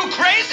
you crazy?